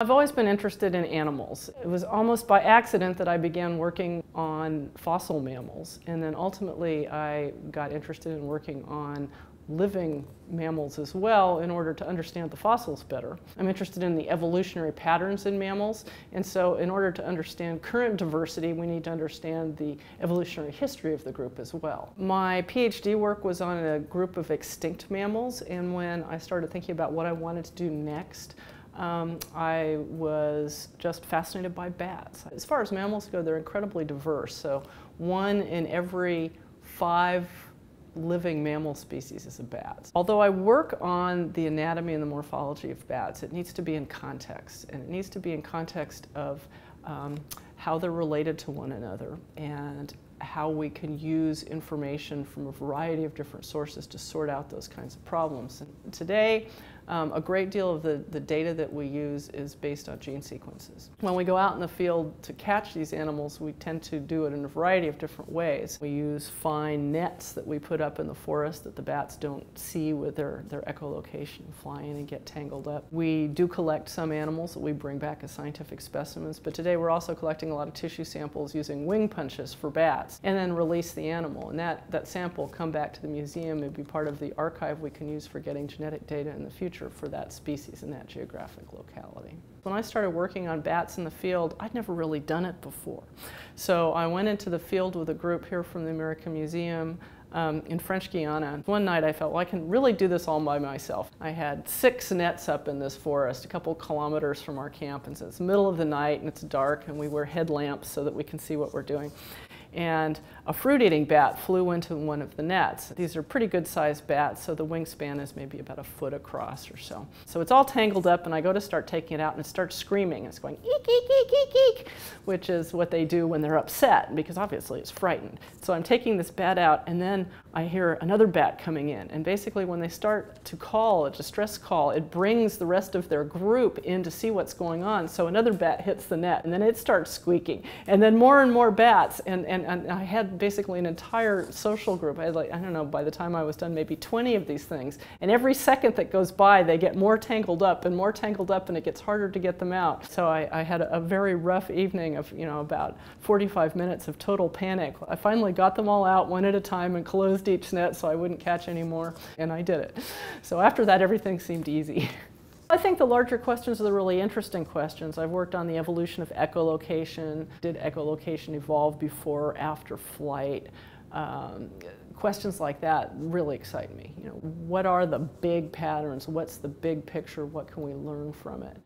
I've always been interested in animals. It was almost by accident that I began working on fossil mammals, and then ultimately I got interested in working on living mammals as well in order to understand the fossils better. I'm interested in the evolutionary patterns in mammals, and so in order to understand current diversity, we need to understand the evolutionary history of the group as well. My PhD work was on a group of extinct mammals, and when I started thinking about what I wanted to do next, um, I was just fascinated by bats. As far as mammals go, they're incredibly diverse. So one in every five living mammal species is a bat. Although I work on the anatomy and the morphology of bats, it needs to be in context. And it needs to be in context of um, how they're related to one another and how we can use information from a variety of different sources to sort out those kinds of problems. And today, um, a great deal of the, the data that we use is based on gene sequences. When we go out in the field to catch these animals, we tend to do it in a variety of different ways. We use fine nets that we put up in the forest that the bats don't see with their, their echolocation, fly in and get tangled up. We do collect some animals that we bring back as scientific specimens, but today we're also collecting a lot of tissue samples using wing punches for bats, and then release the animal. And that, that sample come back to the museum and be part of the archive we can use for getting genetic data in the future for that species in that geographic locality. When I started working on bats in the field, I'd never really done it before. So I went into the field with a group here from the American Museum um, in French Guiana. One night I felt, well, I can really do this all by myself. I had six nets up in this forest, a couple kilometers from our camp, and so it's middle of the night and it's dark, and we wear headlamps so that we can see what we're doing and a fruit-eating bat flew into one of the nets. These are pretty good-sized bats, so the wingspan is maybe about a foot across or so. So it's all tangled up, and I go to start taking it out, and it starts screaming. It's going eek, eek, eek, eek, eek, which is what they do when they're upset, because obviously it's frightened. So I'm taking this bat out, and then I hear another bat coming in. And basically when they start to call a distress call, it brings the rest of their group in to see what's going on. So another bat hits the net, and then it starts squeaking. And then more and more bats, and, and and, I had basically an entire social group. I had like, I don't know, by the time I was done, maybe 20 of these things. And every second that goes by, they get more tangled up and more tangled up, and it gets harder to get them out. So I, I had a, a very rough evening of, you know, about 45 minutes of total panic. I finally got them all out one at a time and closed each net so I wouldn't catch any more, and I did it. So after that, everything seemed easy. I think the larger questions are the really interesting questions. I've worked on the evolution of echolocation. Did echolocation evolve before or after flight? Um, questions like that really excite me. You know, what are the big patterns? What's the big picture? What can we learn from it?